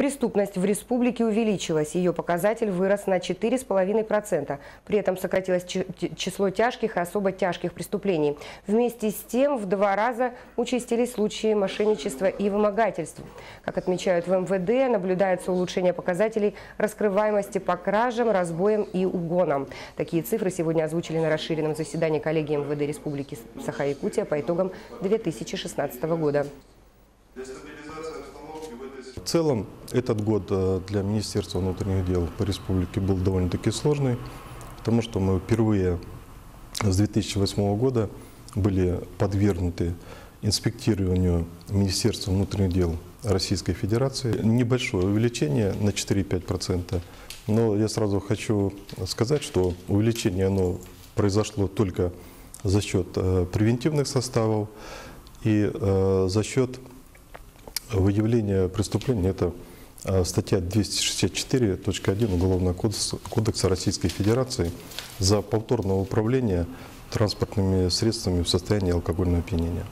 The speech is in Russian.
Преступность в республике увеличилась. Ее показатель вырос на 4,5%. При этом сократилось число тяжких и особо тяжких преступлений. Вместе с тем в два раза участились случаи мошенничества и вымогательств. Как отмечают в МВД, наблюдается улучшение показателей раскрываемости по кражам, разбоям и угонам. Такие цифры сегодня озвучили на расширенном заседании коллегии МВД Республики Саха-Якутия по итогам 2016 года. Целом, этот год э, для Министерства внутренних дел по республике был довольно-таки сложный, потому что мы впервые с 2008 года были подвергнуты инспектированию Министерства внутренних дел Российской Федерации. Небольшое увеличение на 4,5%. Но я сразу хочу сказать, что увеличение оно произошло только за счет э, превентивных составов и э, за счет выявления преступления. Это э, статья 264.1 Уголовного кодекса Российской Федерации за повторное управление транспортными средствами в состоянии алкогольного опьянения.